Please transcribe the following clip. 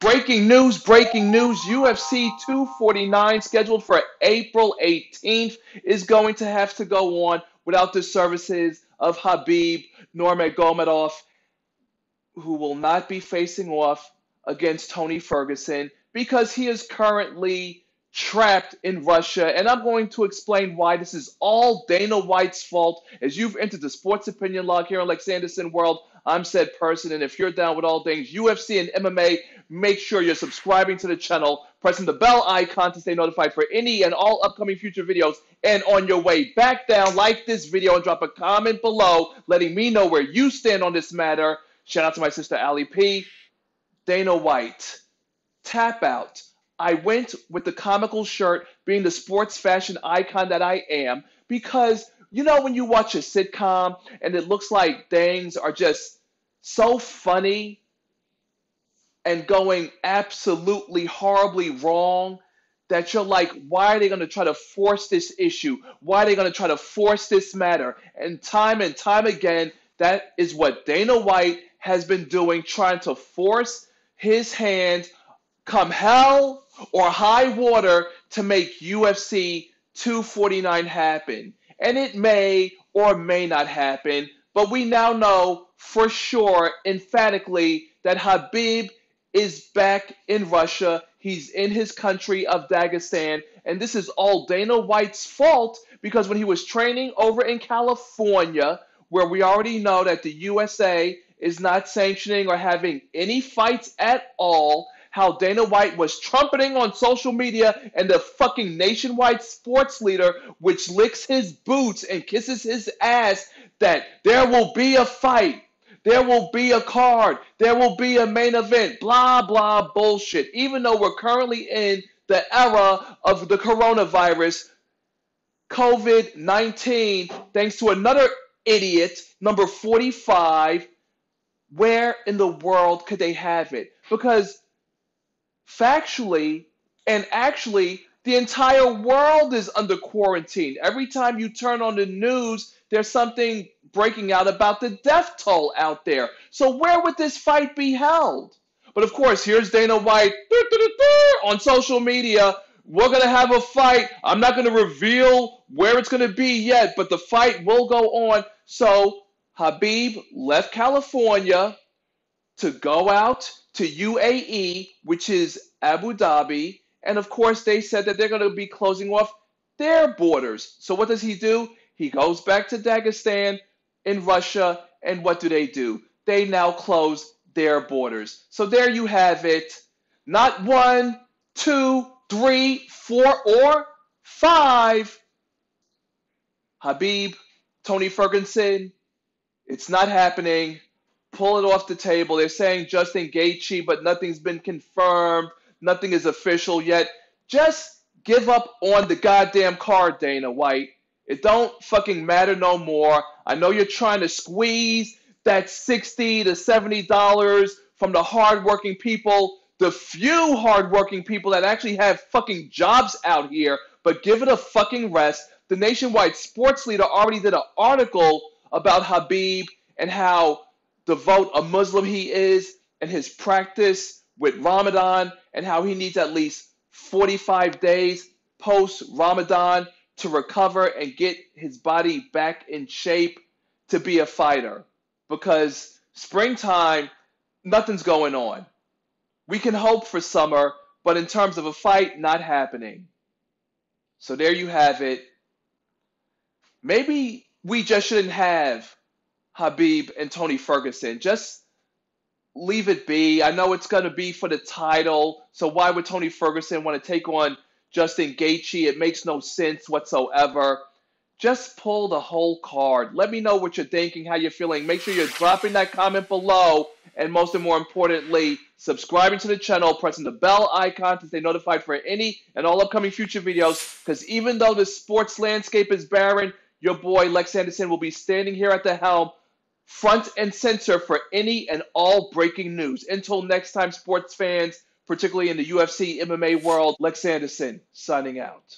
Breaking news, breaking news. UFC 249, scheduled for April 18th, is going to have to go on without the services of Khabib Nurmagomedov, who will not be facing off against Tony Ferguson because he is currently trapped in Russia. And I'm going to explain why this is all Dana White's fault. As you've entered the sports opinion log here on Lex Anderson World, I'm said person. And if you're down with all things UFC and MMA, make sure you're subscribing to the channel, pressing the bell icon to stay notified for any and all upcoming future videos. And on your way back down, like this video and drop a comment below letting me know where you stand on this matter. Shout out to my sister Ali P. Dana White. Tap out. I went with the comical shirt, being the sports fashion icon that I am, because you know when you watch a sitcom and it looks like things are just so funny and going absolutely horribly wrong that you're like, why are they going to try to force this issue? Why are they going to try to force this matter? And time and time again, that is what Dana White has been doing, trying to force his hand come hell or high water to make UFC 249 happen. And it may or may not happen, but we now know for sure, emphatically, that Khabib is back in Russia. He's in his country of Dagestan. And this is all Dana White's fault because when he was training over in California, where we already know that the USA is not sanctioning or having any fights at all, how Dana White was trumpeting on social media and the fucking nationwide sports leader, which licks his boots and kisses his ass, that there will be a fight. There will be a card. There will be a main event. Blah, blah, bullshit. Even though we're currently in the era of the coronavirus, COVID 19, thanks to another idiot, number 45, where in the world could they have it? Because factually and actually, the entire world is under quarantine. Every time you turn on the news, there's something breaking out about the death toll out there. So where would this fight be held? But of course, here's Dana White on social media. We're going to have a fight. I'm not going to reveal where it's going to be yet, but the fight will go on. So Khabib left California to go out to UAE, which is Abu Dhabi. And of course, they said that they're going to be closing off their borders. So what does he do? He goes back to Dagestan in Russia, and what do they do? They now close their borders. So there you have it. Not one, two, three, four, or five. Khabib, Tony Ferguson, it's not happening. Pull it off the table. They're saying Justin Gaethje, but nothing's been confirmed. Nothing is official yet. Just give up on the goddamn card, Dana White. It don't fucking matter no more. I know you're trying to squeeze that 60 to 70 dollars from the hardworking people, the few hardworking people that actually have fucking jobs out here, but give it a fucking rest. The nationwide sports leader already did an article about Khabib and how devout a Muslim he is and his practice with Ramadan and how he needs at least 45 days post Ramadan to recover and get his body back in shape to be a fighter because springtime, nothing's going on. We can hope for summer, but in terms of a fight, not happening. So there you have it. Maybe we just shouldn't have Khabib and Tony Ferguson. Just leave it be. I know it's going to be for the title, so why would Tony Ferguson want to take on Justin Gaethje. It makes no sense whatsoever. Just pull the whole card. Let me know what you're thinking, how you're feeling. Make sure you're dropping that comment below. And most and more importantly, subscribing to the channel, pressing the bell icon to stay notified for any and all upcoming future videos. Because even though the sports landscape is barren, your boy Lex Anderson will be standing here at the helm, front and center for any and all breaking news. Until next time, sports fans, particularly in the UFC MMA world. Lex Anderson signing out.